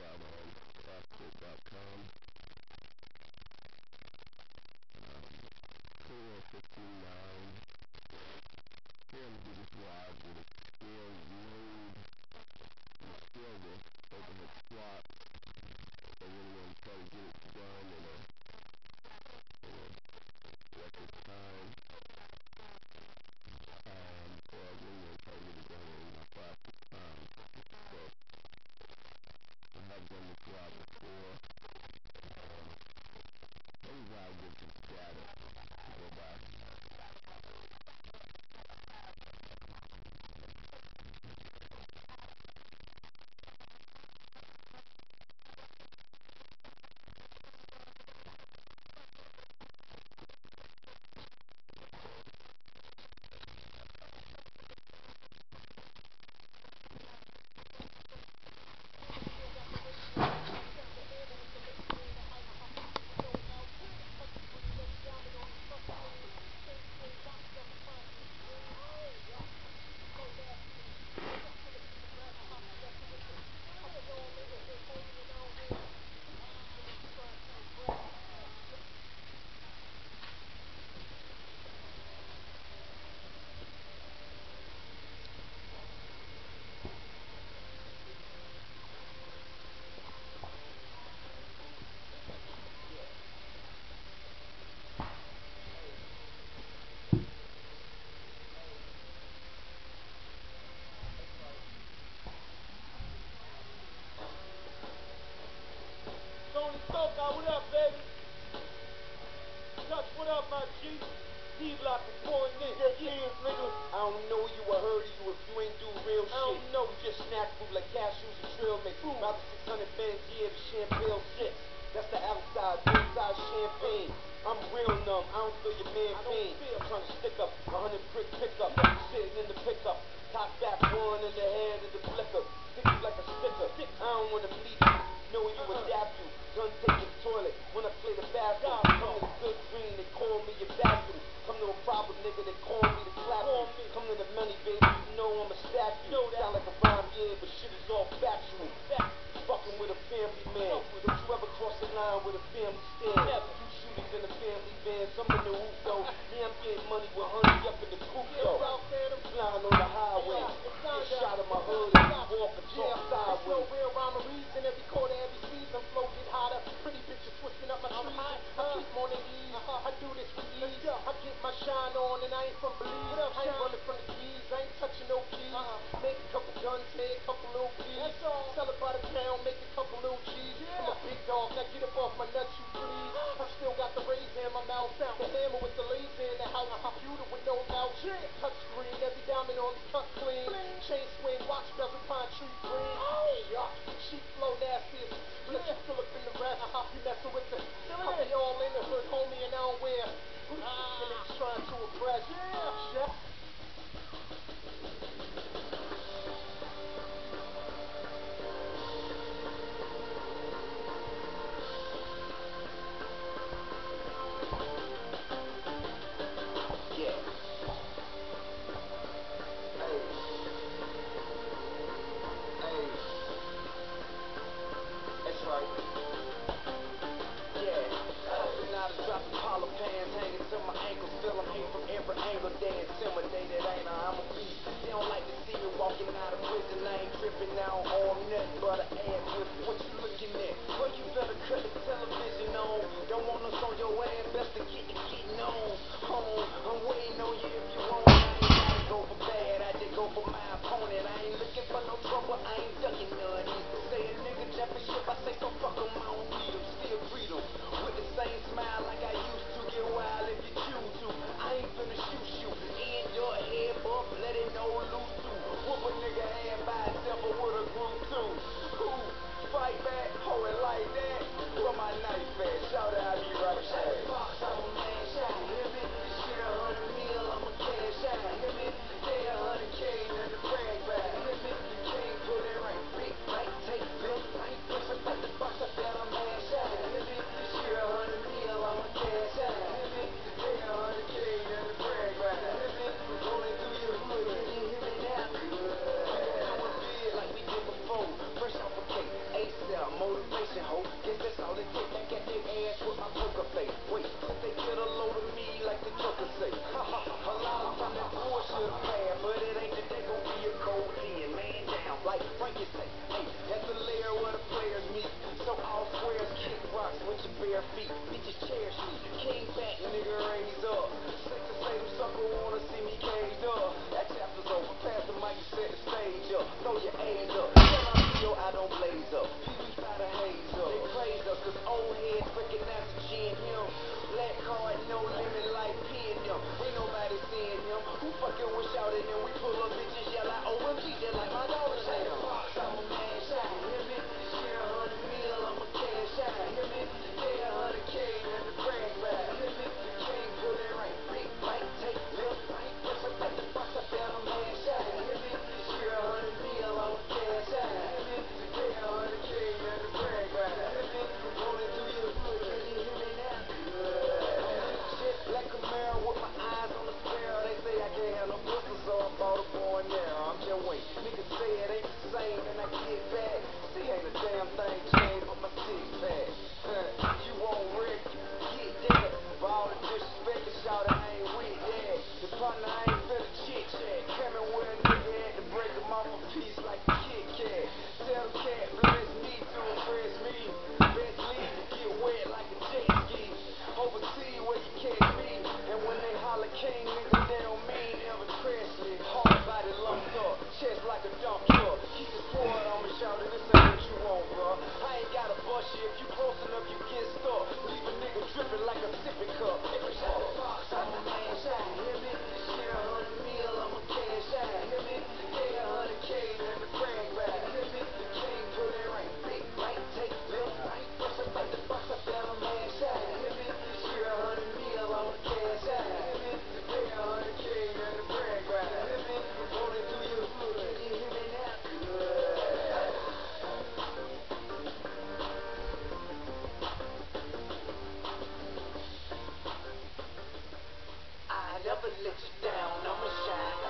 job on LabCorp.com. Um, Clear 159. Here I'm going this live with a scale load. And scale this open the plot. I really want to try to get it done in a What up, my G? D-Block is pouring in. Yeah, nigga. I don't know you or heard of you if you ain't do real shit. I don't know. You just snack food like cashews and trail mix. About 600 fans I'm in the Me, I'm getting money with honey up in the Cuso. Flying on the highway, get shot in my hood, off the talk sideways. real rhyme or reason, every quarter, every season, flow get hotter. Pretty bitches twisting up my. I on uh-huh. do this ease. I my shine on, and I ain't from Belize. I ain't running never let you down, I'ma shine.